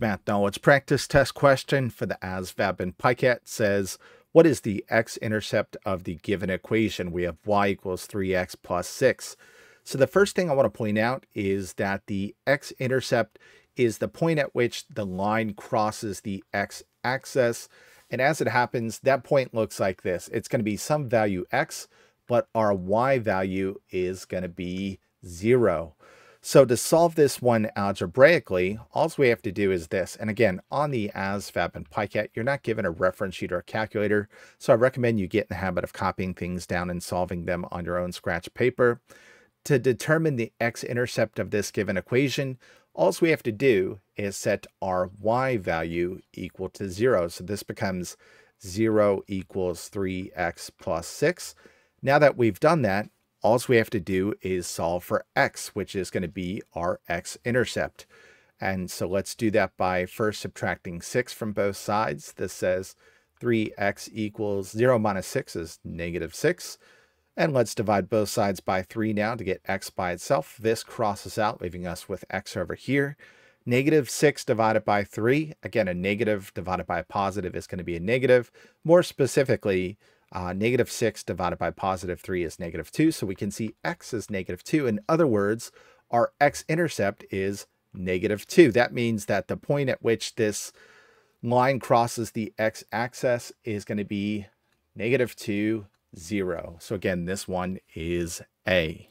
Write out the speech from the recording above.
Math knowledge practice test question for the ASVAB and PiCAT says, what is the x-intercept of the given equation? We have y equals 3x plus 6. So the first thing I want to point out is that the x-intercept is the point at which the line crosses the x-axis. And as it happens, that point looks like this. It's going to be some value x, but our y value is going to be 0. So to solve this one algebraically, all we have to do is this. And again, on the ASVAB and PiCAT, you're not given a reference sheet or a calculator. So I recommend you get in the habit of copying things down and solving them on your own scratch paper. To determine the x-intercept of this given equation, all we have to do is set our y value equal to 0. So this becomes 0 equals 3x plus 6. Now that we've done that, all we have to do is solve for x, which is going to be our x-intercept. And so let's do that by first subtracting 6 from both sides. This says 3x equals 0 minus 6 is negative 6. And let's divide both sides by 3 now to get x by itself. This crosses out, leaving us with x over here. Negative 6 divided by 3. Again, a negative divided by a positive is going to be a negative. More specifically, uh, negative 6 divided by positive 3 is negative 2. So we can see x is negative 2. In other words, our x-intercept is negative 2. That means that the point at which this line crosses the x-axis is going to be negative 2, 0. So again, this one is A.